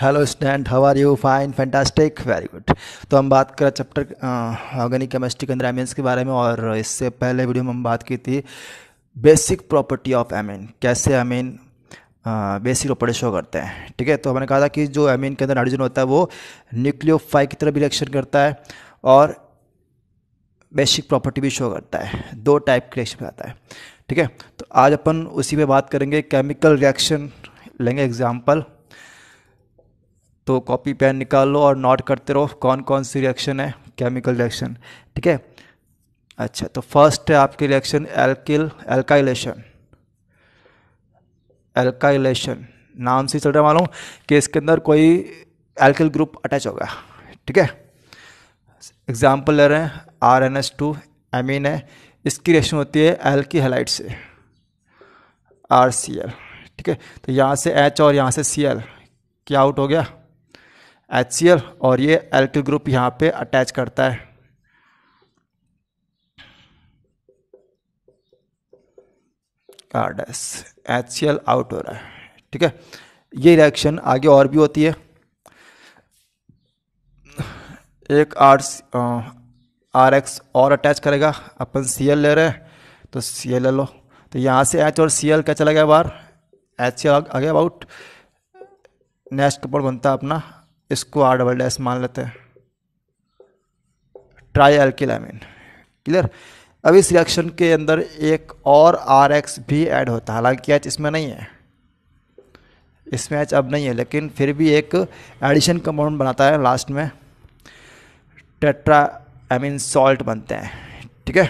Hello student how are you fine fantastic very good तो हम बात करें चैप्टर ऑर्गेनिक केमिस्ट्री के अंदर एमिन्स के बारे में और इससे पहले वीडियो में हम बात की थी बेसिक प्रॉपर्टी ऑफ़ एमिन कैसे एमिन बेसिक प्रॉपर्टी शो करते हैं? ठीक है तो हमने कहा था कि जो एमिन के अंदर नाइट्रोजन होता है वो न्यूक्लियोफाई की तरह भी रिएक्शन करता है और बेसिक प्रॉपर्टी भी शो करता है। दो टाइप के रिएक्शन आता है। ठीक है तो आज अपन उसी पे बात करेंगे केमिकल रिएक्शन लेंगे एग्ज़ाम्पल तो कॉपी पेन निकाल लो और नोट करते रहो कौन कौन सी रिएक्शन है केमिकल रिएक्शन ठीक है? अच्छा तो फ़र्स्ट है आपकी रिएक्शन एल्किल एल्काइलेशन एल्काइलेशन नाम से चल रहा मालूम कि इसके अंदर कोई एल्किल ग्रुप अटैच होगा, ठीक है? एग्ज़ाम्पल ले रहे हैं R N S two amine है, इसकी रिएक्शन होती है एल्की हेलाइट से आर सी एल ठीक है? तो यहाँ से एच और यहाँ से सी एल क्या आउट हो गया? एच सी एल और ये एल्किल ग्रुप यहाँ पे अटैच करता है। आर डैस एच आउट हो रहा है, ठीक है? ये रिएक्शन आगे और भी होती है। एक आर आर एक्स और अटैच करेगा, अपन सी एल ले रहे हैं तो सी एल ले लो। तो यहाँ से एच और सी एल क्या चला गया बाहर? एच सी आ गया अबाउट नेक्स्ट कंपाउंड बनता है अपना इसको आर डबल डैश मान लेते हैं ट्राई एल्किलामिन क्लियर अब इस रिएक्शन के अंदर एक और आर एक्स भी ऐड होता है। हालाँकि एच इसमें नहीं है। इसमें एच अब नहीं है, लेकिन फिर भी एक एडिशन कंपाउंड बनाता है लास्ट में। टेट्रा एमिन सॉल्ट बनते हैं। ठीक है?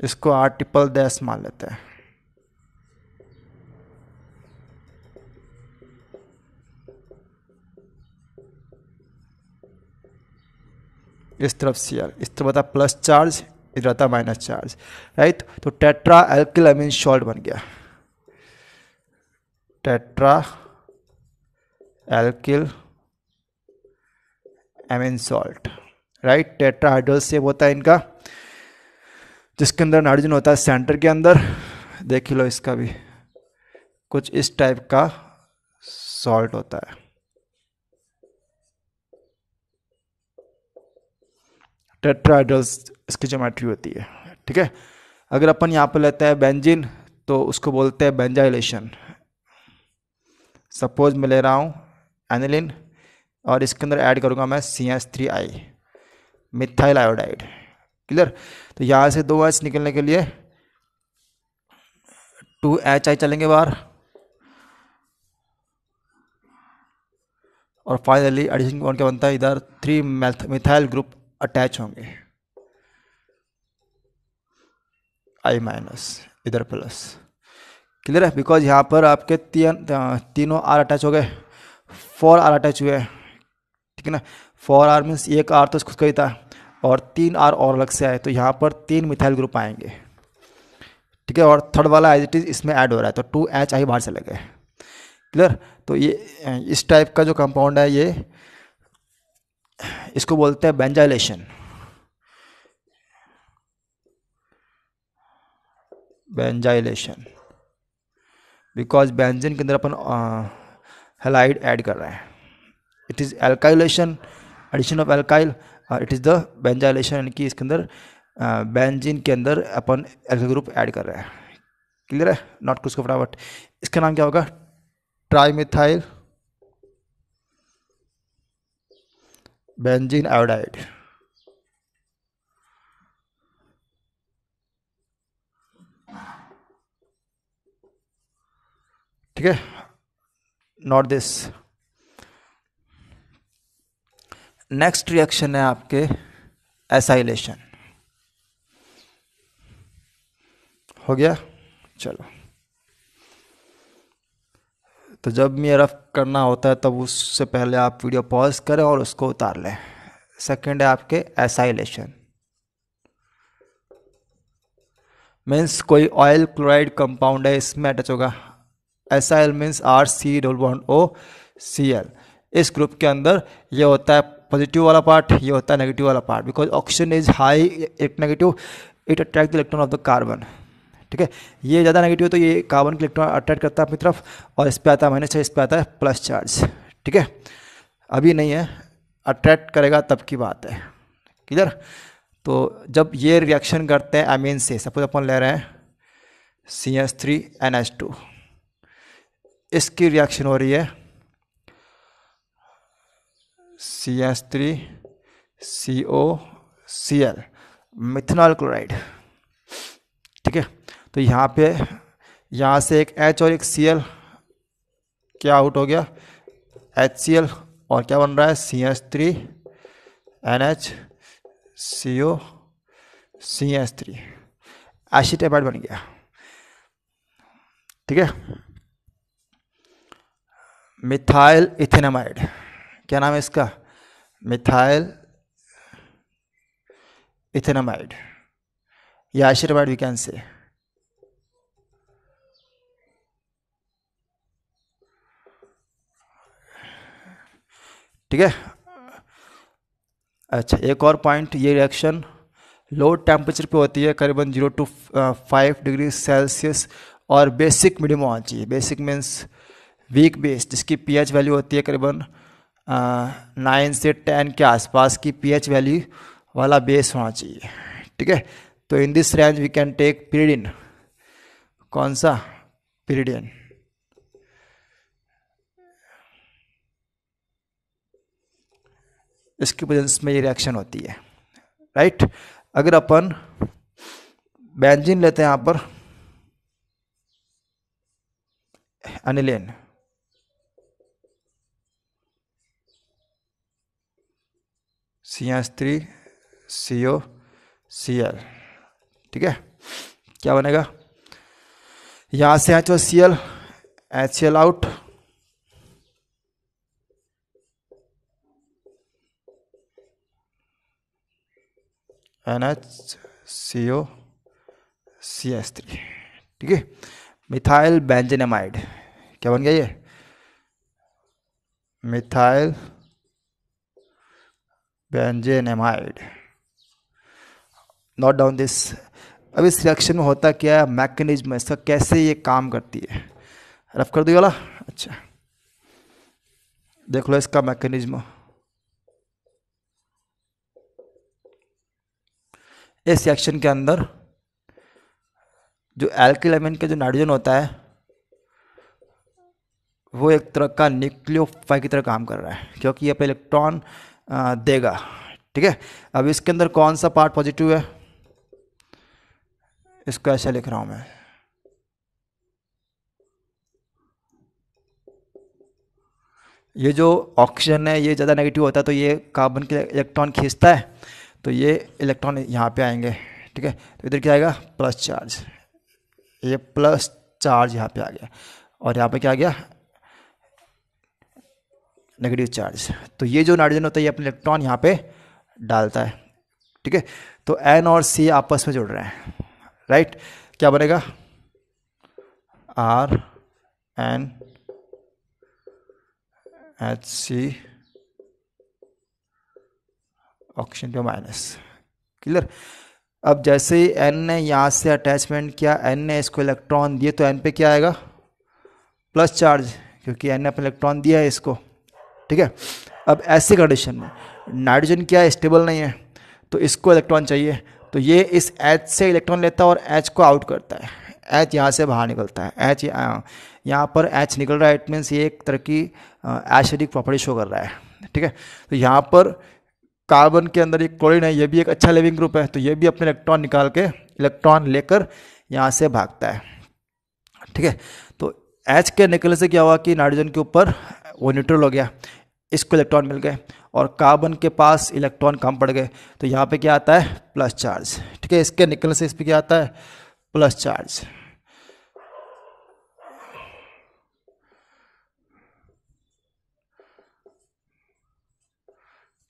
इसको आर ट्रिपल डैश मान लेते हैं। इस तरफ़ सी आर इस तरफ़ आता प्लस चार्ज इधर आता माइनस चार्ज राइट तो टेट्रा एल्किल एमिन सॉल्ट बन गया। Tetra alkyl amine salt right tetra hydrolysed होता है इनका, जिसके अंदर नाइट्रोजन होता है सेंटर के अंदर। देख लो इसका भी, कुछ इस टाइप का सॉल्ट होता है। टेट्राहाइड्रल्स इसकी जोमेट्री होती है, ठीक है? अगर अपन यहाँ पर लेते हैं बेंजिन तो उसको बोलते हैं बेंजाइलेशन सपोज़ मैं ले रहा हूँ एनिलिन और इसके अंदर ऐड करूँगा मैं C S three I methyl iodide clear तो यहाँ से दो एच निकलने के लिए टू एच आई चलेंगे बाहर, और फाइनली एडिशन कौन क्या बनता है? इधर थ्री मिथाइल ग्रुप अटैच होंगे। आई माइनस इधर प्लस क्लियर है? बिकॉज़ यहाँ पर आपके तीन, तीनों आर अटैच हो गए। फोर आर अटैच हुए। ठीक है ना? फोर आर मीन्स एक आर तो खुद का ही था और तीन आर और अलग से आए। तो यहाँ पर तीन मिथाइल ग्रुप आएँगे। ठीक है? और थर्ड वाला एज इट इज़ इसमें ऐड हो रहा है। तो टू एच आई बाहर चले गए क्लियर तो ये, इस टाइप का जो कंपाउंड है, ये इसको बोलते हैं बेंजाइलेशन बेंजाइलेशन बिकॉज़ बेंजिन के अंदर अपन हेलाइड ऐड कर रहे हैं. It is alkylation addition of alkyl it is the benzylation यानी कि इसके अंदर बेंजिन के अंदर अपन एल्काइल ग्रुप ऐड कर रहे हैं. क्लियर है? नॉट कुछ को फटाफट. इसका नाम क्या होगा? ट्राईमिथाइल बेंजीन आयोडाइड ठीक है? नॉट दिस नेक्स्ट रिएक्शन है आपके एसाइलेशन हो गया? चलो। तो जब भी रफ करना होता है, तब उससे पहले आप वीडियो पॉज करें और उसको उतार लें। सेकंड है आपके एसाइलेशन। मीन्स कोई ऑयल क्लोराइड कंपाउंड है, इसमें अटैच होगा। Acyl means R C double bond O C L. इस ग्रुप के अंदर ये होता है पॉजिटिव वाला पार्ट, ये होता है नेगेटिव वाला part. Because oxygen is high it negative, it attract the electron of the carbon. ठीक है? ये ज़्यादा नेगेटिव है तो ये कार्बन के इलेक्ट्रॉन अट्रैक्ट करता है अपनी तरफ़ और इस पर आता है माइनस इस पर आता है प्लस चार्ज ठीक है? अभी नहीं है अट्रैक्ट करेगा तब की बात है। क्लियर तो जब ये रिएक्शन करते हैं अमीन से सपोज़ अपन ले रहे हैं C S three N H two इसकी रिएक्शन हो रही है C S three C O C L methanol chloride ठीक है? तो यहाँ पे, यहाँ से एक एच और एक सी एल क्या आउट हो गया? एच सी एल और क्या बन रहा है? C S three N H C O C S three acetamide बन गया। ठीक है? Methyl ethanamide. क्या नाम है इसका? Methyl ethanamide. या एसिटेपाइड वी कैन से ठीक है? अच्छा एक और पॉइंट ये रिएक्शन लो टेम्परेचर पे होती है, करीबन zero to five degree Celsius और बेसिक मीडियम होना चाहिए। बेसिक मीन्स वीक बेस जिसकी पीएच वैल्यू होती है करीबन नाइन से टेन के आसपास की पीएच वैल्यू वाला बेस होना चाहिए। ठीक है? तो in this range we can take pyridine कौन सा? पीरियडिन इसकी प्रेजेंस में ये रिएक्शन होती है। राइट अगर अपन बेंजीन लेते हैं यहाँ पर aniline C S three C O C L ठीक है? क्या बनेगा? यहाँ से H O C L H C L out N H C O C S three ठीक है? Methyl benzenamide. क्या बन गया ये? Methyl benzenamide. Note down this अब इस रिएक्शन में होता क्या है? मैकेनिज्म इसका कैसे ये काम करती है? रफ कर दी वाला? अच्छा। देख लो इसका मैकेनिज्म इस सेक्शन के अंदर जो एल्किल का जो नाइट्रोजन होता है, वो एक तरह का न्यूक्लियोफाई की तरह काम कर रहा है, क्योंकि ये अपने इलेक्ट्रॉन देगा, ठीक है? अब इसके अंदर कौन सा पार्ट पॉजिटिव है? इसको ऐसा लिख रहा हूँ मैं। ये जो ऑक्सीजन है, ये ज़्यादा नेगेटिव होता है तो ये कार्बन के इलेक्ट्रॉन खींचता है। तो ये इलेक्ट्रॉन यहाँ पे आएँगे, ठीक है? तो इधर क्या आएगा? प्लस चार्ज ये प्लस चार्ज यहाँ पे आ गया। और यहाँ पे क्या आ गया? नेगेटिव चार्ज तो ये जो नाइट्रोजन होता है, ये अपने इलेक्ट्रॉन यहाँ पे डालता है, ठीक है? तो एन और सी आपस में जुड़ रहे हैं राइट क्या बनेगा? R N H C oxygen two minus. Clear? अब जैसे एन ने यहाँ से अटैचमेंट किया एन ने इसको इलेक्ट्रॉन दिए तो एन पे क्या आएगा? प्लस चार्ज क्योंकि एन ने अपना इलेक्ट्रॉन दिया है इसको। ठीक है? अब ऐसी कंडीशन में नाइट्रोजन क्या है? स्टेबल नहीं है। तो इसको इलेक्ट्रॉन चाहिए। तो ये इस एच से इलेक्ट्रॉन लेता है और एच को आउट करता है। एच यहाँ से बाहर निकलता है। एच यहाँ पर एच निकल रहा है। इट मीन्स ये एक तरह की एसिडिक प्रॉपर्टी शो कर रहा है। ठीक है? तो यहाँ पर कार्बन के अंदर एक क्लोरीन है, ये भी एक अच्छा लिविंग ग्रुप है तो ये भी अपने इलेक्ट्रॉन निकाल के इलेक्ट्रॉन लेकर यहाँ से भागता है। ठीक है? तो एच के निकलने से क्या हुआ कि नाइट्रोजन के ऊपर वो न्यूट्रल हो गया, इसको इलेक्ट्रॉन मिल गए और कार्बन के पास इलेक्ट्रॉन कम पड़ गए। तो यहाँ पे क्या आता है? प्लस चार्ज ठीक है? इसके निकलने से इस पर क्या आता है? प्लस चार्ज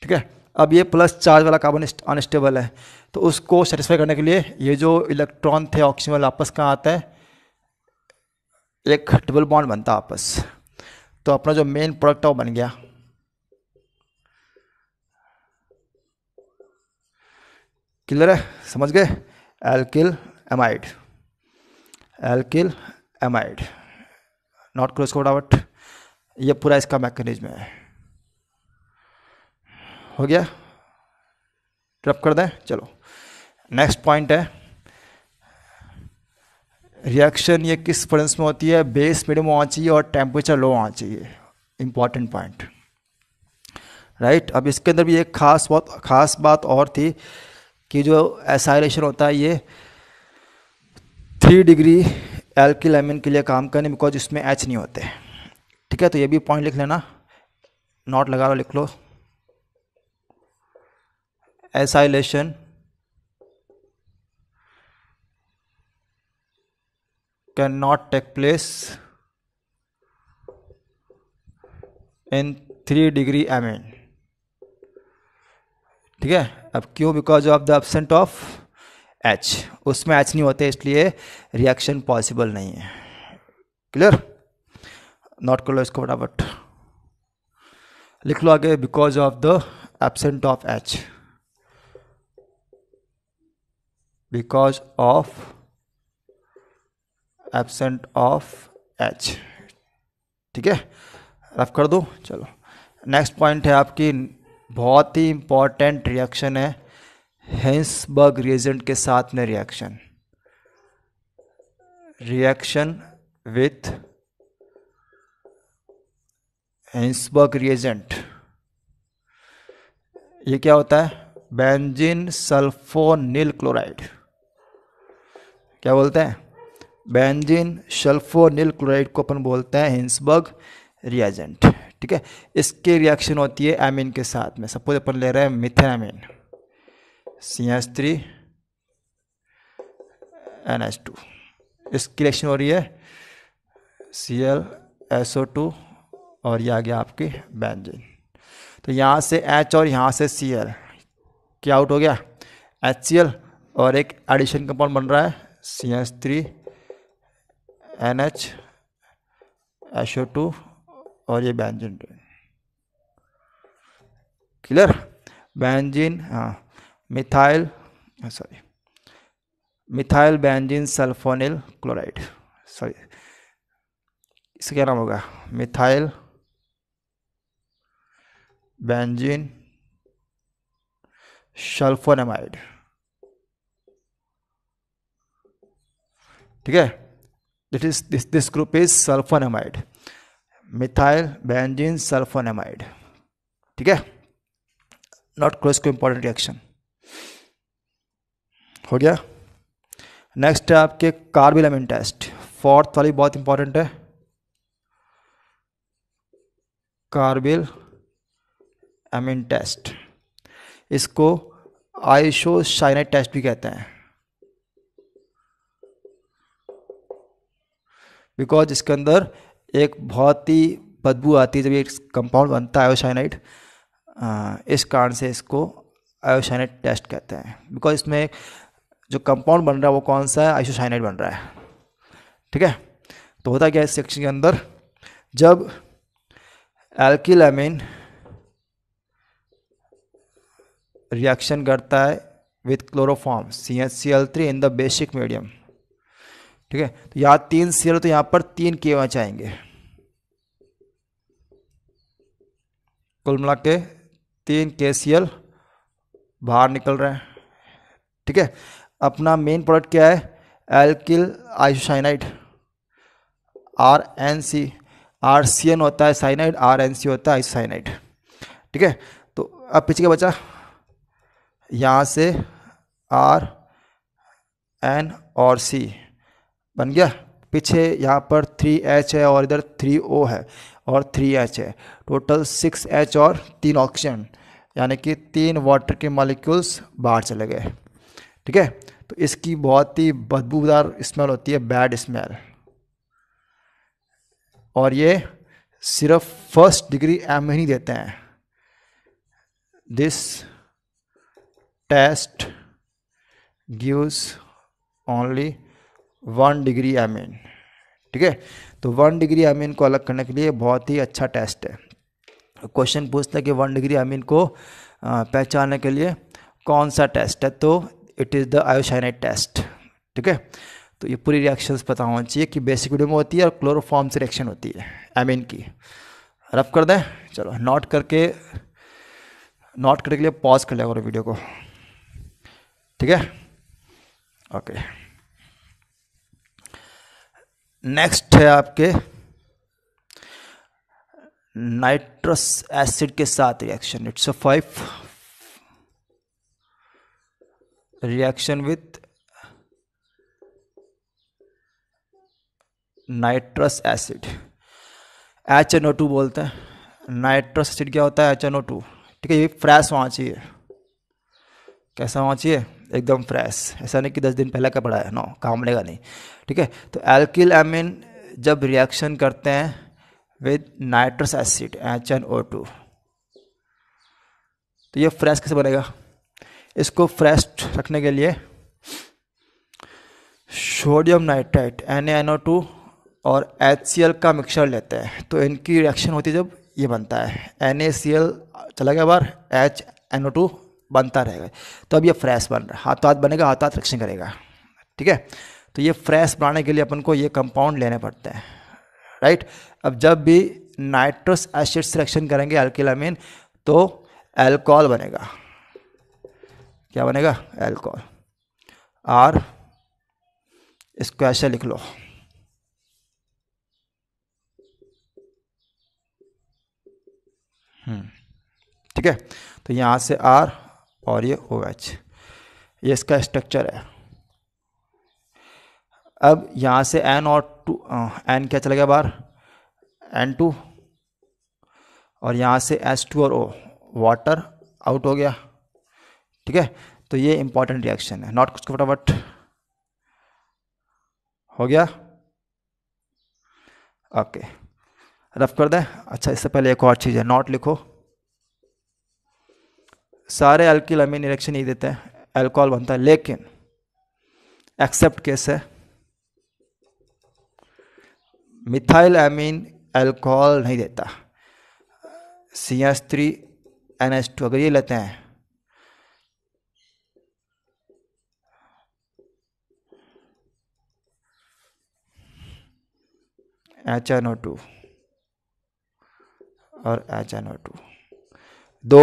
ठीक है? अब ये प्लस चार्ज वाला कार्बन अनस्टेबल है। तो उसको सेटिस्फाई करने के लिए ये जो इलेक्ट्रॉन थे ऑक्सीजन वाला आपस कहाँ आता है? एक डबल बॉन्ड बनता है आपस। तो अपना जो मेन प्रोडक्ट है वो बन गया। क्लियर है? समझ गए? Alkyl amide alkyl amide not close कोडावट ये पूरा इसका मैकेनिज्म है। हो गया? ड्रॉप कर दें? चलो। नेक्स्ट पॉइंट है। रिएक्शन ये किस फ्रेंस में होती है? बेस मीडियम होना चाहिए और टेम्परेचर लो होना चाहिए। इंपॉर्टेंट पॉइंट राइट अब इसके अंदर भी एक खास बहुत, खास बात और थी कि जो एसाइलेशन होता है ये थ्री डिग्री एमिन के लिए काम करने बिकॉज़ इसमें एच नहीं होते। ठीक है? तो ये भी पॉइंट लिख लेना। नोट लगा लो, लिख लो। Acylation can not take place in three degree amine ठीक है? अब क्यों? Because of the absent of H उसमें एच नहीं होते, इसलिए रिएक्शन पॉसिबल नहीं है। क्लियर नॉट कर लो इसको फटाफट। लिख लो आगे because of the absent of H because of absent of H ठीक है? रफ कर दो? चलो। नेक्स्ट पॉइंट है आपकी। बहुत ही इंपॉर्टेंट रिएक्शन है। हेंसबर्ग रिएजेंट के साथ में reaction reaction with Hinsberg reagent ये क्या होता है? बेंजिन सल्फोनिल क्लोराइड क्या बोलते हैं? बेंजिन सल्फोनिल क्लोराइड को अपन बोलते हैं हिंसबर्ग रिएजेंट ठीक है? इसकी रिएक्शन होती है एमिन के साथ में। सपोज़ अपन ले रहे हैं methanamine C S three N H two इसकी रिएक्शन हो रही है C L S O two और ये आ गया आपकी बेंजिन तो यहाँ से एच और यहाँ से सी एल क्या आउट हो गया? एच सी एल और एक एडिशन कंपाउंड बन रहा है C S three N H S O two और ये बैंजिन क्लियर बैंजिन हाँ। Methyl sorry methyl benzene sulfonyl chloride sorry इसका क्या नाम होगा? मिथाइल बैंजिन सल्फोनेमाइड ठीक है? That is this this group is sulfonamide methyl benzene sulfonamide ठीक है? नॉट क्लोज को इंपॉर्टेंट रिएक्शन हो गया? नेक्स्ट है आपके कार्बिल अमीन टेस्ट फोर्थ वाली बहुत इंपॉर्टेंट है। कार्बिल एमिन टेस्ट इसको आइसोसाइनाइड टेस्ट भी कहते हैं। बिकॉज़ इसके अंदर एक बहुत ही बदबू आती है जब ये कंपाउंड बनता है आयोसाइनाइड इस कारण से इसको आयोसाइनाइड टेस्ट कहते हैं। बिकॉज़ इसमें जो कंपाउंड बन रहा है वो कौन सा है? आइसोसाइनाइड बन रहा है। ठीक है? तो होता क्या है इस सेक्शन के अंदर? जब एल्किल एमिन रिएक्शन करता है with chloroform C H C L three in the basic medium ठीक है? तो यहाँ तीन सी तो यहाँ पर तीन के एच आएँगे कुल मिला के तीन के सी एल बाहर निकल रहे हैं। ठीक है? अपना मेन प्रोडक्ट क्या है? Alkyl isocyanide R N C R C N होता है साइनाइड आर एन सी होता है आइसोसाइनाइड ठीक है? तो अब पीछे क्या बचा? यहाँ से आर एन और सी बन गया। पीछे यहाँ पर थ्री एच है और इधर थ्री ओ है और थ्री एच है। टोटल सिक्स एच और तीन ऑक्सीजन यानी कि तीन वाटर के मॉलिक्यूल्स बाहर चले गए। ठीक है? तो इसकी बहुत ही बदबूदार स्मेल होती है बैड स्मेल और ये सिर्फ़ फ़र्स्ट डिग्री एम ही देते हैं। This test gives only one degree amine ठीक है? तो वन डिग्री एमिन को अलग करने के लिए बहुत ही अच्छा टेस्ट है। क्वेश्चन पूछता है कि वन डिग्री एमिन को पहचानने के लिए कौन सा टेस्ट है? तो it is the isocyanide test ठीक है? तो ये पूरी रिएक्शंस पता होना चाहिए कि बेसिक वीडियो में होती है और क्लोरोफॉर्म से रिएक्शन होती है एमिन की। रफ कर दें? चलो नोट करके नोट करने के लिए पॉज कर लिया करो वीडियो को, ठीक है? ओके नेक्स्ट है आपके नाइट्रस एसिड के साथ reaction it's a five reaction with nitrous acid. H N O two बोलते हैं. नाइट्रस एसिड क्या होता है? एच एन ओ टू ठीक है, ये फ्रेश होना चाहिए. कैसा होना चाहिए? एकदम फ्रेश ऐसा नहीं कि दस दिन पहले का पड़ा है। नो काम लेगा नहीं। ठीक है? तो एल्किल एमिन जब रिएक्शन करते हैं with nitrous acid H N O two तो ये फ्रेश कैसे बनेगा? इसको फ्रेश रखने के लिए sodium nitrite N N O two और एच सी एल का मिक्सचर लेते हैं। तो इनकी रिएक्शन होती है जब ये बनता है। एन ए सी एल चला गया बार एच एन ओ टू बनता रहेगा। तो अब ये फ्रेश बन रहा है। हाथों हाथ बनेगा हाथों हाथ रिएक्शन करेगा। ठीक है? तो ये फ्रेश बनाने के लिए अपन को ये कंपाउंड लेने पड़ते हैं। राइट अब जब भी नाइट्रस एसिड सिलेक्शन करेंगे अल्किलामीन तो एल्कोहल बनेगा। क्या बनेगा? एल्कोहल आर इसको ऐसे लिख लो। हम्म, ठीक है? तो यहाँ से आर और ये ओ एच ये इसका स्ट्रक्चर है। अब यहाँ से एन और टू एन क्या चला गया बाहर? एन टू और यहाँ से एस टू और ओ वाटर आउट हो गया। ठीक है? तो ये इंपॉर्टेंट रिएक्शन है। नॉट कुछ फटाफट। हो गया। ओके रफ कर दें। अच्छा इससे पहले एक और चीज़ है। नॉट लिखो। सारे अल्किल अमीन रिएक्शन नहीं देते हैं अल्कोहल बनता है, लेकिन एक्सेप्ट केस है मिथाइल एमीन अल्कोहल नहीं देता। C S three N S two अगर ये लेते हैं एच एन ओ टू और एच एन ओ टू दो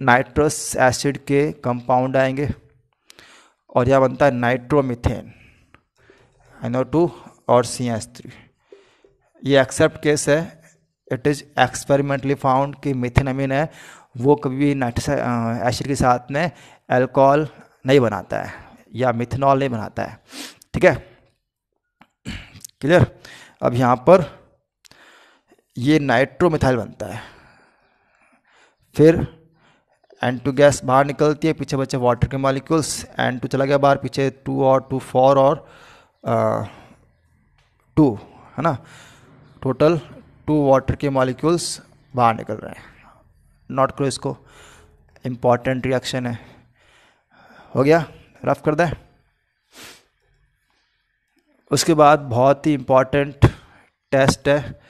नाइट्रस एसिड के कंपाउंड आएँगे और यह बनता है नाइट्रोमिथेन एन ओ टू और सी एस थ्री ये एक्सेप्ट केस है। इट इज़ एक्सपेरिमेंटली फाउंड कि मिथेनामिन है। वो कभी भी नाइट्रस एसिड के साथ में एल्कोहल नहीं बनाता है या मिथेनॉल नहीं बनाता है। ठीक है? क्लियर अब यहाँ पर ये नाइट्रोमिथाइल बनता है। फिर एन टू गैस बाहर निकलती है, पीछे बचे वाटर के मॉलिक्यूल्स एन टू चला गया बाहर, पीछे टू और टू फोर और टू है ना? टोटल टू वाटर के मॉलिक्यूल्स बाहर निकल रहे हैं। नोट करो इसको। इंपॉर्टेंट रिएक्शन है। हो गया? रफ कर दें? उसके बाद बहुत ही इंपॉर्टेंट टेस्ट है।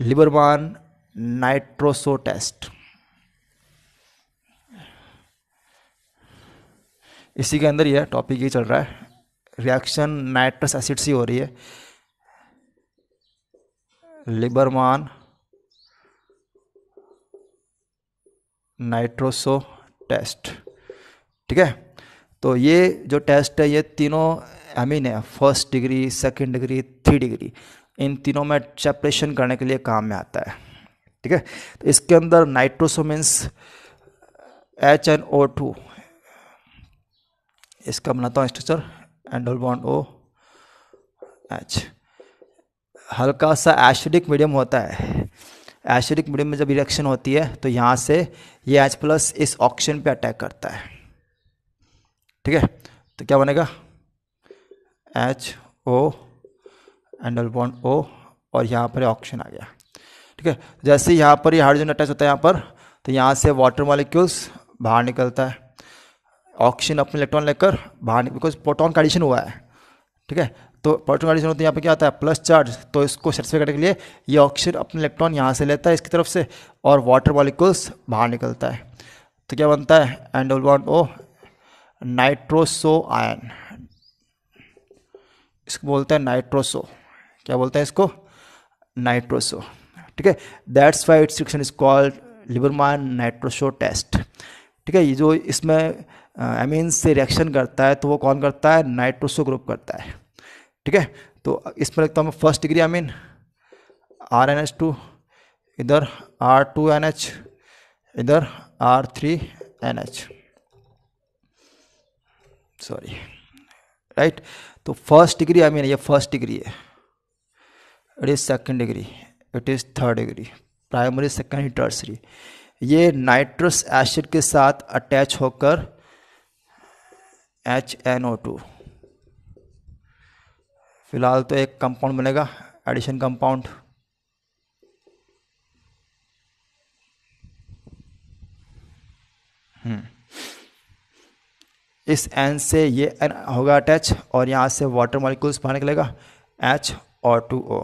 लिबरमान नाइट्रोसो टेस्ट इसी के अंदर ये टॉपिक ही चल रहा है। रिएक्शन नाइट्रस एसिड से हो रही है। लिबरमान नाइट्रोसो टेस्ट ठीक है? तो ये जो टेस्ट है, ये तीनों एमीन है first degree second degree three degree इन तीनों में सेपरेशन करने के लिए काम में आता है। ठीक है? तो इसके अंदर nitroso means H N O two इसका बनाता हूँ स्ट्रक्चर एंडल बॉन्ड ओ एच हल्का सा एसिडिक मीडियम होता है। एसिडिक मीडियम में जब रिएक्शन होती है तो यहाँ से ये एच प्लस इस ऑक्सीजन पे अटैक करता है। ठीक है? तो क्या बनेगा? एच ओ एंडल बॉन्ड ओ और यहाँ पर ऑक्सीजन आ गया। ठीक है? जैसे यहाँ पर ये हाइड्रोजन अटैच होता है यहाँ पर तो यहाँ से वाटर मॉलिक्यूल्स बाहर निकलता है। ऑक्सीजन अपने इलेक्ट्रॉन लेकर बाहर बिकॉज़ प्रोटॉन का एडिशन हुआ है, ठीक है? तो प्रोटॉन का एडिशन होता है, यहाँ पे क्या आता है? प्लस चार्ज तो इसको सेटिस्फाई करने के लिए ये ऑक्सीजन अपने इलेक्ट्रॉन यहाँ से लेता है इसकी तरफ़ से और वाटर मॉलिक्यूल्स बाहर निकलता है। तो क्या बनता है? And one O nitroso ion इसको बोलते हैं नाइट्रोसो क्या बोलते हैं इसको? नाइट्रोसो ठीक है? That's why it's is called Liebermann nitroso test ठीक है? ये जो इसमें एमीन से रिएक्शन करता है तो वो कौन करता है? नाइट्रोसो ग्रुप करता है। ठीक है? तो इसमें लगता हूँ first degree amine R N H two इधर आर टू एन एच इधर R three N H sorry right तो फ़र्स्ट डिग्री आई मीन ये फ़र्स्ट डिग्री है। It is second degree it is third degree primary secondary tertiary ये nitrous acid के साथ attach होकर H N O to फ़िलहाल तो एक कंपाउंड बनेगा एडिशन कंपाउंड इस एन से ये एन होगा अटैच और यहाँ से वाटर मॉलिक्यूल्स बाहर निकलेगा एच और टू ओ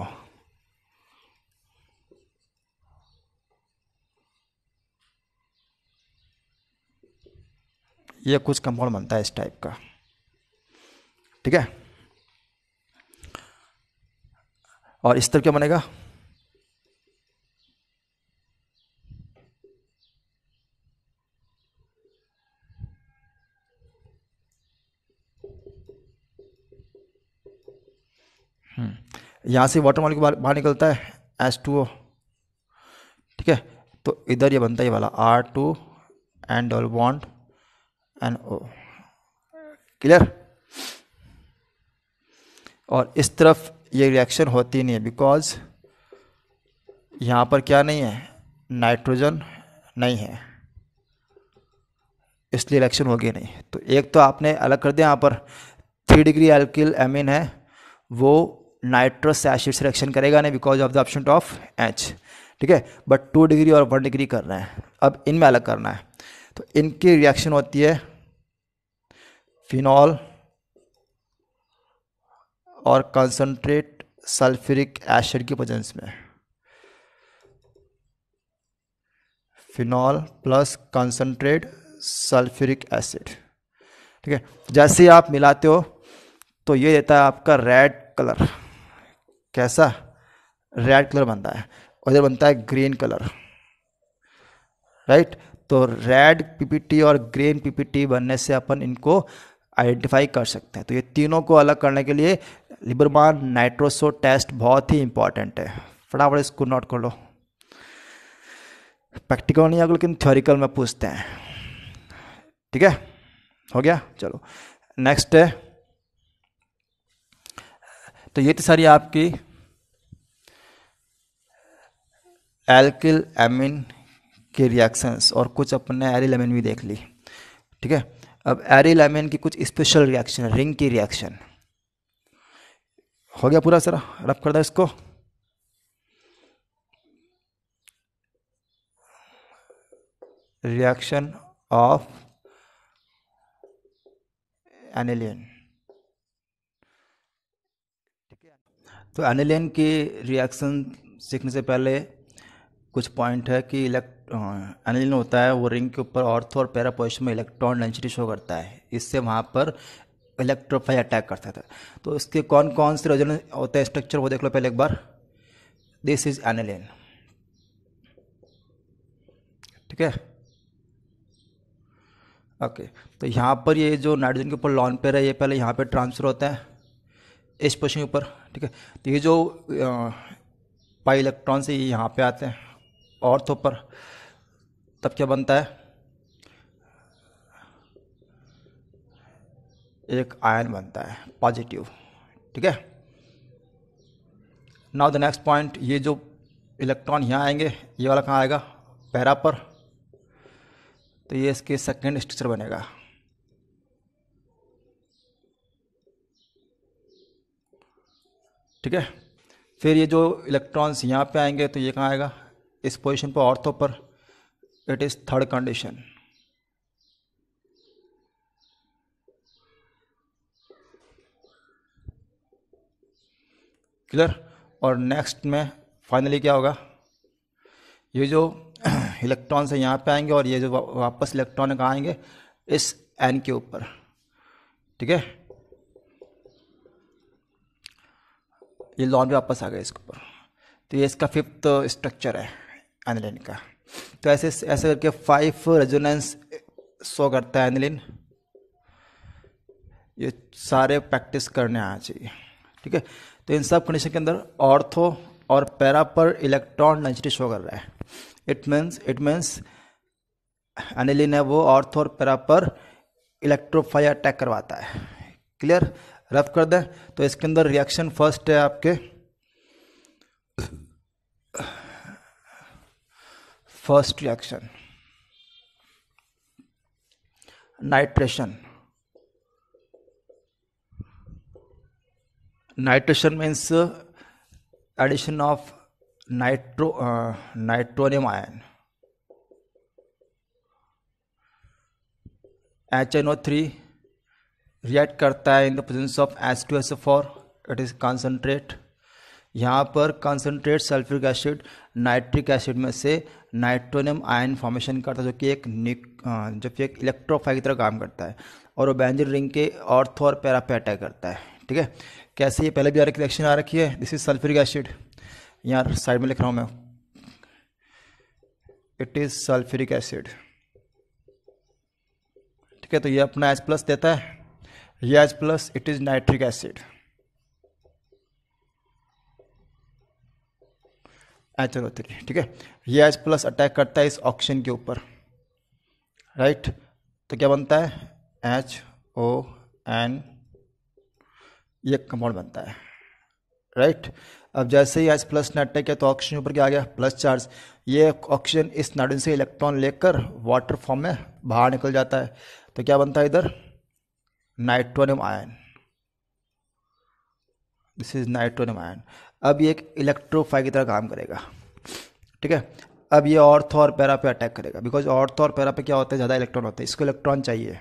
ये कुछ कंपाउंड बनता है इस टाइप का। ठीक है? और इस तरह क्या बनेगा? हम्म। यहाँ से वाटर मॉलिक्यूल बाहर निकलता है एस टू ओ ठीक है? तो इधर ये बनता है ये वाला R two and double bond N O. Clear और इस तरफ़ ये रिएक्शन होती नहीं है बिकॉज़ यहाँ पर क्या नहीं है? नाइट्रोजन नहीं है। इसलिए रिएक्शन होगी नहीं। तो एक तो आपने अलग कर दिया यहाँ पर। थ्री डिग्री एल्किल एमिन है। वो नाइट्रस एसिड से रिएक्शन करेगा नहीं because of the option of H ठीक है? बट टू डिग्री और वन डिग्री कर रहे हैं। अब इनमें अलग करना है। तो इनकी रिएक्शन होती है फिनॉल और कंसनट्रेट सल्फ्यूरिक एसिड की प्रेजेंस में। Phenol plus concentrate sulphuric acid ठीक है? जैसे ही आप मिलाते हो तो ये देता है आपका रेड कलर कैसा? रेड कलर बनता है। और इधर बनता है ग्रीन कलर राइट तो रेड पीपीटी और ग्रीन पीपीटी बनने से अपन इनको आइडेंटिफाई कर सकते हैं। तो ये तीनों को अलग करने के लिए लिबरमान नाइट्रोसो टेस्ट बहुत ही इंपॉर्टेंट है। फटाफट इसको नोट कर लो। प्रैक्टिकल नहीं है लेकिन थ्योरिकल में पूछते हैं। ठीक है? हो गया? चलो। नेक्स्ट है। तो ये तो सारी आपकी एल्किल एमिन के रिएक्शंस और कुछ अपने एरिल एमिन भी देख ली। ठीक है? अब एरिल एमिन की कुछ स्पेशल रिएक्शन रिंग की रिएक्शन हो गया पूरा सर? रब कर दो इसको। रिएक्शन ऑफ़ एनिलियन तो एनिलियन की रिएक्शन सीखने से पहले कुछ पॉइंट है कि इलेक्ट एनिलिन होता है वो रिंग के ऊपर ऑर्थ और पैरा पोजिशन में इलेक्ट्रॉन डेंसिटी शो करता है। इससे वहाँ पर इलेक्ट्रोफाई अटैक करता था। तो इसके कौन कौन से रेजोनेंस होता है स्ट्रक्चर वो देख लो पहले एक बार। दिस इज़ एनिलिन ठीक है? ओके तो यहाँ पर ये जो नाइट्रोजन के ऊपर लॉन पेयर है, ये पहले यहाँ पे ट्रांसफ़र होता है। इस पोजिशन के ऊपर, ठीक है? तो ये जो पाई इलेक्ट्रॉन से ये यहाँ पे आते हैं ऑर्थो पर। तब क्या बनता है? एक आयन बनता है पॉजिटिव ठीक है? नाउ द नेक्स्ट पॉइंट ये जो इलेक्ट्रॉन यहाँ आएँगे, ये वाला कहाँ आएगा? पैरा पर। तो ये इसके सेकेंड स्ट्रक्चर बनेगा। ठीक है? फिर ये जो इलेक्ट्रॉन्स यहाँ पे आएँगे तो ये कहाँ आएगा? इस पोजीशन पर ऑर्थो पर। It is third condition clear और नेक्स्ट में फाइनली क्या होगा? ये जो इलेक्ट्रॉन्स है यहाँ पे आएँगे और ये जो वापस इलेक्ट्रॉन कहाँ आएँगे? इस एन के ऊपर। ठीक है? ये लॉन भी वापस आ गया इसके ऊपर। तो ये इसका फिफ्थ स्ट्रक्चर है एनिलिन का। तो ऐसे ऐसे करके फाइव रेजोनेंस शो करता है एनिलिन ये सारे प्रैक्टिस करने आना चाहिए, ठीक है? तो इन सब कंडीशन के अंदर ऑर्थो और पैरा पर इलेक्ट्रॉन डेंसिटी शो कर रहा है। It means it means aniline है वो ऑर्थो और पैरा पर इलेक्ट्रोफाई अटैक करवाता है। क्लियर रफ कर दें। तो इसके अंदर रिएक्शन फ़र्स्ट है आपके। First reaction nitration nitration means addition of nitro uh, nitronium ion. HNO3 react करता है in the presence of S two S four it is concentrate यहाँ पर concentrate sulphuric acid nitric acid में से nitronium ion formation करता है जो कि एक जो कि एक इलेक्ट्रोफाई की तरह काम करता है। और वो बेंजिन रिंग के ऑर्थो और पैरा पे अटैक करता है, ठीक है? कैसे ये पहले भी आ रखी रिएक्शन आ रखी है? दिस इज़ सल्फ्यूरिक एसिड यहाँ साइड में लिख रहा हूँ मैं। इट इज़ सल्फ्यूरिक एसिड ठीक है तो ये अपना एच प्लस देता है। ये H plus it is nitric acid H O three ठीक है? ये एच प्लस अटैक करता है इस ऑक्सीजन के ऊपर। राइट तो क्या बनता है? एच ओ एन ये कंपाउंड बनता है। राइट अब जैसे ही एच प्लस ने अटैक किया तो ऑक्सीजन ऊपर क्या आ गया? प्लस चार्ज ये ऑक्सीजन इस नाइट्रोजन से इलेक्ट्रॉन लेकर वाटर फॉर्म में बाहर निकल जाता है। तो क्या बनता है इधर? Nitronium ion this is nitronium ion अब ये एक इलेक्ट्रोफाई की तरह काम करेगा। ठीक है? अब ये ऑर्थो और पैरा पे अटैक करेगा। बिकॉज़ ऑर्थो और पैरा पे क्या होता है? ज़्यादा इलेक्ट्रॉन होते हैं। इसको इलेक्ट्रॉन चाहिए।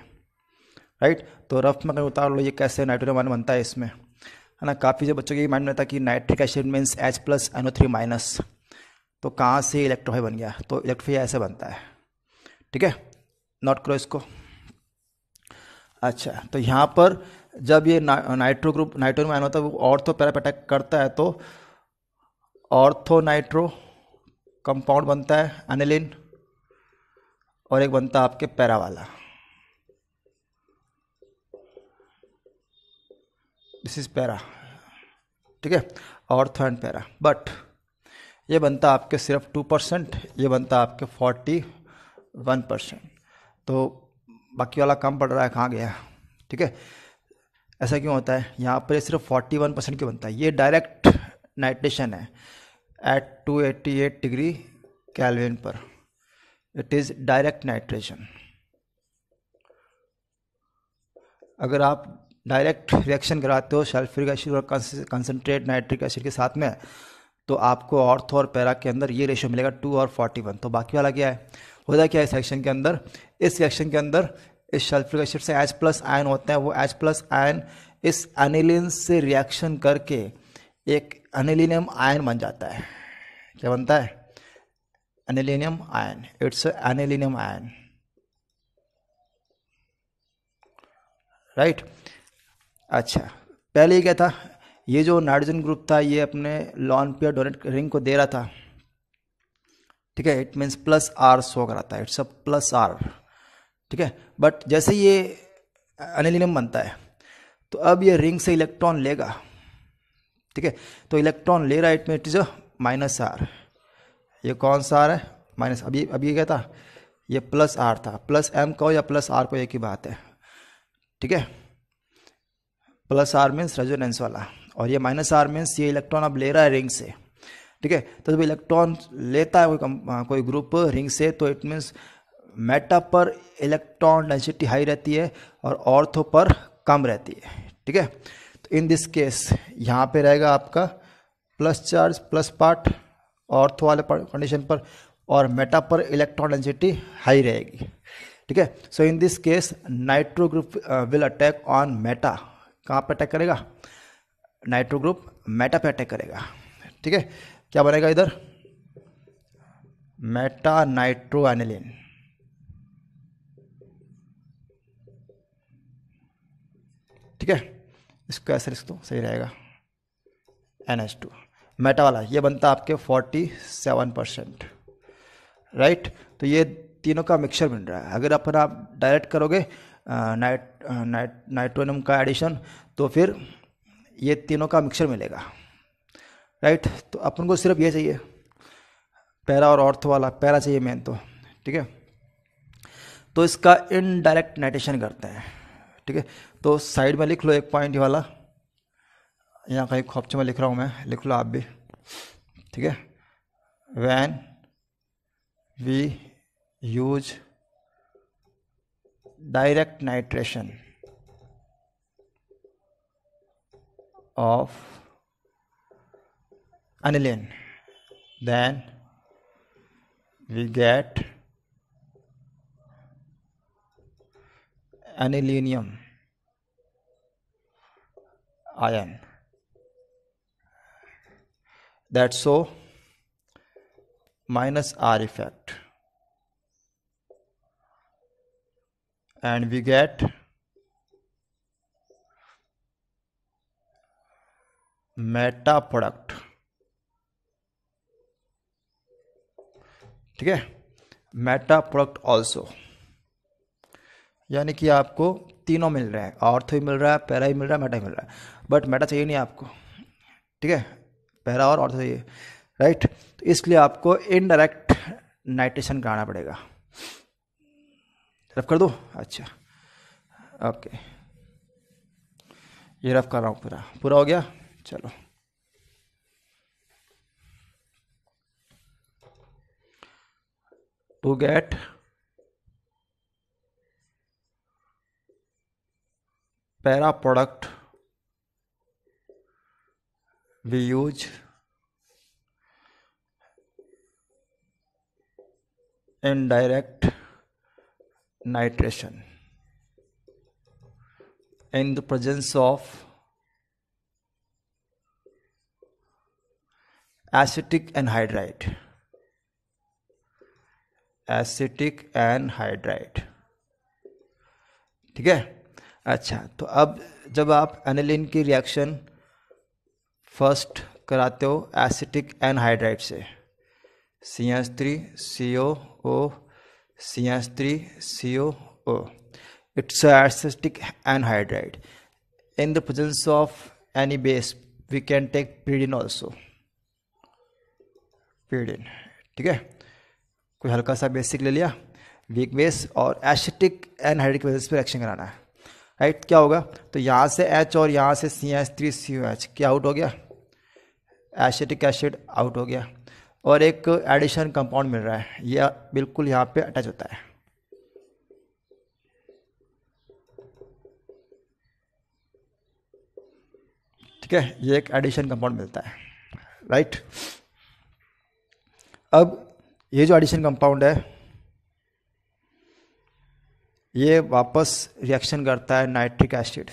राइट तो रफ में अगर उतार लो, ये कैसे नाइट्रोजन आयन बनता है इसमें? है ना? काफ़ी जो बच्चों के माइंड में था कि nitric acid means H plus N O three minus तो कहाँ से इलेक्ट्रोफाई बन गया? तो इलेक्ट्रोफाई ऐसे बनता है। ठीक है? नोट करो इसको। अच्छा तो यहाँ पर जब ये ना, नाइट्रो ग्रुप नाइट्रो आयन होता है वो ऑर्थो पैरा अटैक करता है तो ऑर्थो नाइट्रो कंपाउंड बनता है अनिलिन और एक बनता है आपके पैरा वाला। This is para. ठीक है? Ortho and para. बट ये बनता आपके सिर्फ़ टू परसेंट ये बनता आपके फोर्टी वन परसेंट तो बाकी वाला कम पड़ रहा है कहाँ गया? ठीक है? ऐसा क्यों होता है? यहाँ पर सिर्फ़ फोर्टी वन परसेंट क्यों बनता है? ये डायरेक्ट नाइट्रेशन है at two eighty eight degree kelvin पर। इट इज़ डायरेक्ट नाइट्रेशन अगर आप डायरेक्ट रिएक्शन कराते हो सल्फ्यूरिक एसिड और कंसनट्रेट नाइट्रिक एसिड के साथ में तो आपको ऑर्थो और पैरा के अंदर ये रेशियो मिलेगा टू और फोर्टी वन तो बाकी वाला क्या है? होता क्या है इस रिएक्शन के अंदर? इस रिएक्शन के अंदर इस सल्फ्यूरिक एसिड से एच प्लस आयन होते हैं, वो एच प्लस आयन इस एनिलिन से रिएक्शन करके एक एनिलिनियम आयन बन जाता है। क्या बनता है? Anilinium ion it's anilinium ion right अच्छा। पहले ही क्या था? ये जो नाइट्रोजन ग्रुप था, ये अपने लॉन पियर डोनेट रिंग को दे रहा था। ठीक है? It means plus R show कराता है। इट्स अ प्लस आर ठीक है? बट जैसे ये अनिलिनियम बनता है तो अब ये रिंग से इलेक्ट्रॉन लेगा। ठीक है? तो इलेक्ट्रॉन ले रहा है it mean it is a minus R ये कौन सा आर है? माइनस अभी अभी क्या था? ये प्लस आर था। प्लस एम को या प्लस आर को एक ही बात है। ठीक है? प्लस आर मीन्स रेजोनेंस वाला। और ये माइनस आर मीन्स ये इलेक्ट्रॉन अब ले रहा है रिंग से। ठीक है? तो जब इलेक्ट्रॉन लेता है कोई कोई ग्रुप रिंग से तो इट मीन्स मेटा पर इलेक्ट्रॉन डेंसिटी हाई रहती है और ऑर्थो पर कम रहती है, ठीक है? तो इन दिस केस यहाँ पे रहेगा आपका plus charge, plus part ortho वाले कंडीशन पर और मेटा पर इलेक्ट्रॉन डेंसिटी हाई रहेगी, ठीक है? So in this case nitro group will attack on meta कहाँ पर अटैक करेगा? नाइट्रो ग्रुप मेटा पे अटैक करेगा, ठीक है? क्या बनेगा इधर? मेटा नाइट्रो एनिलिन ठीक है? इसको ऐसे लिख दो सही रहेगा। एन एच टू मेटा वाला, ये बनता है आपके फोर्टी सेवन परसेंट राइट तो ये तीनों का मिक्सचर बन रहा है। अगर अपन आप डायरेक्ट करोगे नाइट नाइट नाइट्रोनियम का एडिशन तो फिर ये तीनों का मिक्सचर मिलेगा। राइट तो अपन को सिर्फ़ ये चाहिए। पैरा और ऑर्थ वाला, पैरा चाहिए मेन तो। ठीक है? तो इसका इनडायरेक्ट नाइटेशन करते हैं। ठीक है? तो साइड में लिख लो एक पॉइंट वाला। यहाँ कहीं खोपचे में लिख रहा हूँ मैं, लिख लो आप भी। ठीक है? When we use direct nitration of aniline, then we get anilinium. Ion that's so, minus R effect. And we get meta product. ठीक है? मेटा प्रोडक्ट ऑल्सो यानी कि आपको तीनों मिल रहे हैं। ऑर्थो मिल रहा है पैरा ही मिल रहा है मेटा ही मिल रहा है। बट मेटा चाहिए नहीं आपको। ठीक है? पैरा और ऑर्थो चाहिए। राइट तो इसलिए आपको इनडायरेक्ट नाइट्रेशन कराना पड़ेगा। रफ कर दो? अच्छा। ओके ये रफ कर रहा हूँ पूरा। पूरा हो गया? चलो। To get para product we use indirect nitration in the presence of acetic anhydride acetic anhydride ठीक है अच्छा तो अब जब आप एनिलिन की रिएक्शन फ़र्स्ट कराते हो एसिटिक एनहाइड्राइड से। C S three C O. O C S three C O. O it's acetic anhydride. In the presence of any base we can take pyridine also pyridine ठीक है? कोई हल्का सा basic ले लिया? वीक बेस और acetic anhydric basis पर reaction कराना है। राइट, क्या होगा? तो यहाँ से एच और यहाँ से C H three C O H क्या आउट हो गया? एसिटिक एसिड आउट हो गया। और एक एडिशन कंपाउंड मिल रहा है। यह बिल्कुल यहाँ पे अटैच होता है। ठीक है? ये एक एडिशन कंपाउंड मिलता है। राइट? अब ये जो एडिशन कंपाउंड है, ये वापस रिएक्शन करता है nitric acid.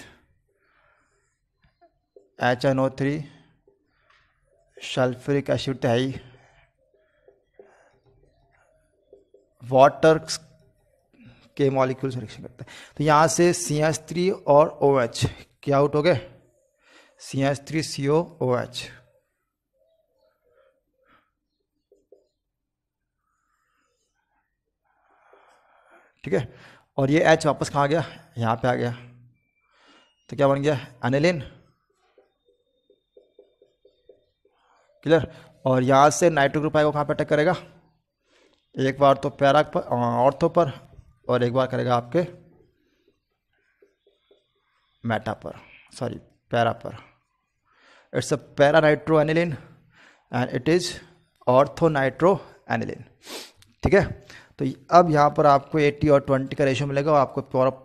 H N O three sulphuric acid तो है ही वाटर के मॉलिक्यूल से रिएक्शन करता है। तो यहाँ से सी एच थ्री और ओ एच क्या आउट हो गए? C H three C O O H ठीक है? और ये एच वापस कहाँ गया? यहाँ पे आ गया। तो क्या बन गया? एनिलिन क्लियर और यहाँ से नाइट्रो ग्रुप आएगा, कहाँ पे अटैक करेगा? एक बार तो पैरा पर ऑर्थो पर, और एक बार करेगा आपके मेटा पर सॉरी पैरा पर। It's a para nitro aniline and it is ortho nitro aniline ठीक है? तो अब यहाँ पर आपको 80 और 20 का रेशियो मिलेगा और आपको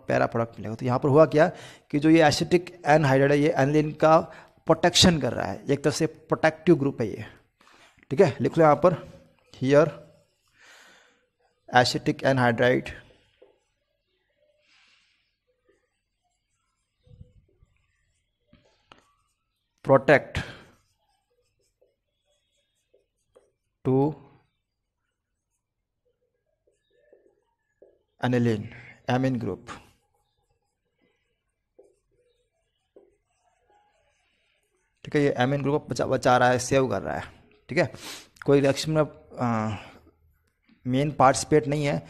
पैरा प्रोडक्ट मिलेगा। तो यहाँ पर हुआ क्या कि जो ये एसिटिक एनहाइड्रेट है, ये एनलिन का प्रोटेक्शन कर रहा है। एक तरह से प्रोटेक्टिव ग्रुप है ये। ठीक है? लिख लो यहाँ पर। Here acetic anhydride protect to aniline amine group. ठीक है, ये एम एमिन ग्रुप को बचा बचा रहा है सेव कर रहा है, ठीक है? कोई रिएक्शन में मेन पार्टिसिपेट नहीं है,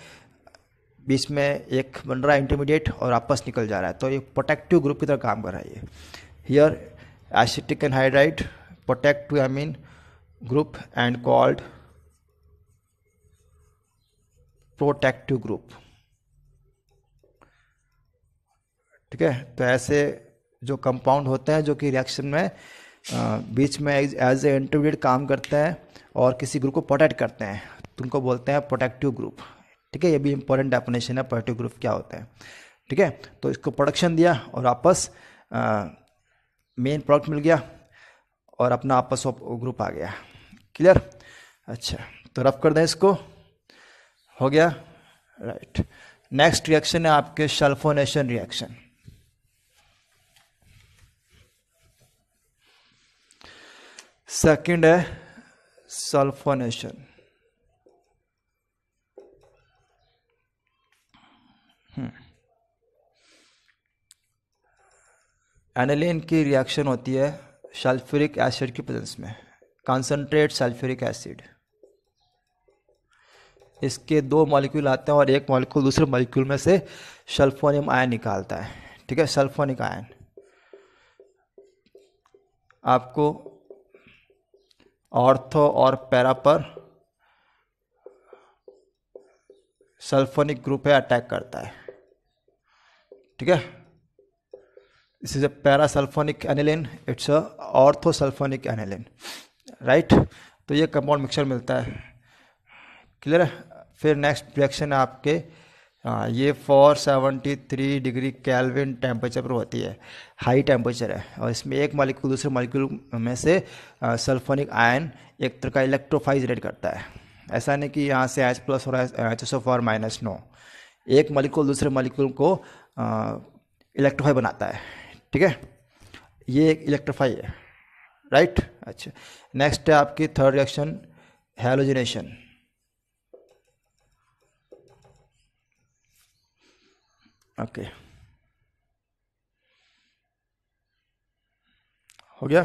बीच में एक बन रहा है इंटरमीडिएट और आपस निकल जा रहा है तो ये प्रोटेक्टिव ग्रुप की तरह काम कर रहा है ये। Here acetic anhydride protect to amine group and called protective group ठीक है? तो ऐसे जो कंपाउंड होते हैं, जो कि रिएक्शन में बीच में एज ए इंटरमीडिएट काम करते हैं और किसी ग्रुप को प्रोटेक्ट करते हैं। तुमको बोलते हैं प्रोटेक्टिव ग्रुप ठीक है? ये भी इंपॉर्टेंट डेफिनेशन है प्रोटेक्टिव ग्रुप क्या होता है। ठीक है? तो इसको प्रोडक्शन दिया और आपस मेन प्रोडक्ट मिल गया और अपना आपस ग्रुप आ गया। क्लियर अच्छा तो रफ कर दें इसको। हो गया? राइट नेक्स्ट रिएक्शन है आपके सल्फोनेशन रिएक्शन सेकंड है सल्फोनेशन एनिलीन की रिएक्शन होती है सल्फ्यूरिक एसिड की प्रेजेंस में. कॉन्सेंट्रेट सल्फ्यूरिक एसिड इसके दो मॉलिक्यूल आते हैं और एक मॉलिक्यूल दूसरे मॉलिक्यूल में से सल्फोनियम आयन निकालता है. ठीक है? सल्फोनिक आयन आपको ऑर्थो और पैरा पर सल्फोनिक ग्रुप है, अटैक करता है। ठीक है? This is a para sulphonic aniline it's a ortho sulphonic aniline right तो ये कंपाउंड मिक्सचर मिलता है। क्लियर है? फिर नेक्स्ट रिएक्शन है आपके हाँ ये four seventy three degree kelvin temperature पर होती है। हाई टेम्परेचर है। और इसमें एक मालिक्यूल दूसरे मालिक्यूल में से सल्फोनिक आयन एक तरह का इलेक्ट्रोफाइज रेड करता है। ऐसा नहीं कि यहाँ से एच प्लस और एच एस ओ और माइनस नो एक मालिक्यूल दूसरे मालिक्यूल को इलेक्ट्रोफाई बनाता है। ठीक है? ये एक इलेक्ट्रोफाई है। राइट अच्छा। नेक्स्ट है आपकी थर्ड रिएक्शन हेलोजिनेशन ओके हो गया?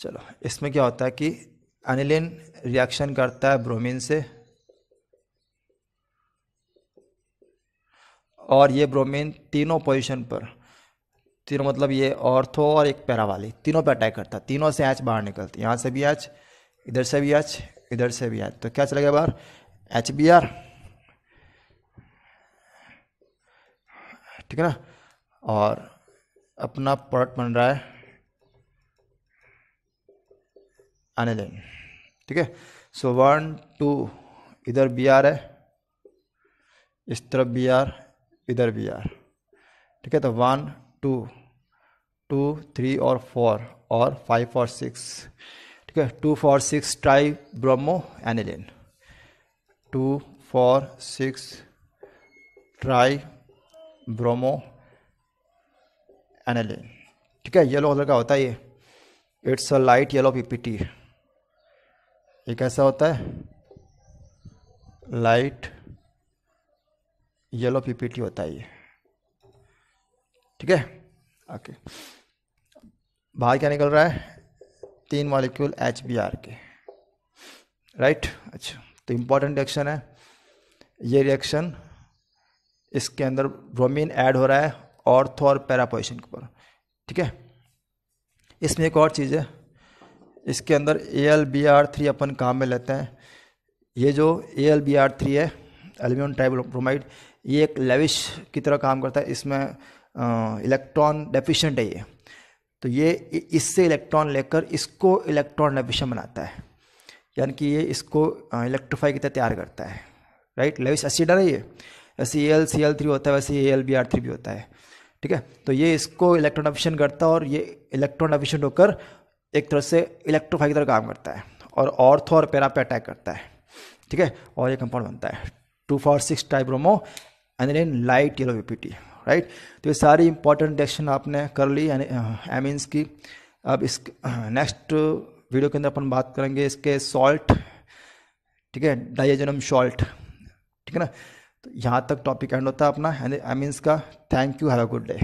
चलो, इसमें क्या होता है कि अनिलिन रिएक्शन करता है ब्रोमीन से। और ये ब्रोमीन तीनों पोजीशन पर, तीनों मतलब ये ऑर्थो और एक पैरा वाली तीनों पे अटैक करता है। तीनों से एच बाहर निकलती यहाँ से भी एच इधर से भी एच इधर से भी एच तो क्या चलेगा बाहर? एच बी आर ठीक है ना? और अपना प्रोडक्ट बन रहा है। आने एनिलिन ठीक है? सो वन टू इधर बी आर है। इस तरफ़ बी आर इधर बी आर ठीक है? तो वन टू टू थ्री और फोर और फाइव और सिक्स ठीक है? Two four six tri bromo aniline two four six tri bromo aniline ठीक है येलो कलर का होता है ये. It's a light yellow PPT ये कैसा होता है? लाइट येलो पीपीटी होता है ये. ठीक है? ओके बाहर क्या निकल रहा है? तीन मॉलिक्यूल एच बी आर के. राइट अच्छा. तो इंपॉर्टेंट रिएक्शन है. ये रिएक्शन इसके अंदर ब्रोमीन ऐड हो रहा है ऑर्थो और पैरा पोजिशन के ऊपर। ठीक है? इसमें एक और चीज़ है। इसके अंदर A L B R three अपन काम में लेते हैं। ये जो A L B R three है एल्यूमिनियम ट्राइब्रोमाइड ये एक लेविश की तरह काम करता है। इसमें इलेक्ट्रॉन डेफिशिएंट है ये। तो ये इससे इलेक्ट्रॉन लेकर इसको इलेक्ट्रॉन डेफिशिएंट बनाता है। यानी कि ये इसको इलेक्ट्रोफाई की तरह तैयार करता है। राइट लेविश एसिड है ये। जैसे A L C L three होता है, वैसे A L B R three भी होता है। ठीक है? तो ये इसको इलेक्ट्रॉन एफिशिएंट करता है और ये इलेक्ट्रॉन एफिशिएंट होकर एक तरह से इलेक्ट्रोफाई की तरह काम करता है और ऑर्थो और पैरा पे अटैक करता है। ठीक है? और ये कंपाउंड बनता है। Two four six tribromo and then light yellow PPT right तो ये सारी इंपॉर्टेंट रिएक्शन आपने कर ली एमीन्स की। अब इस नेक्स्ट वीडियो के अंदर अपन बात करेंगे इसके सॉल्ट ठीक है? डाइजेनम सॉल्ट ठीक है ना? तो यहाँ तक टॉपिक एंड होता है अपना आई मीन्स का thank you have a good day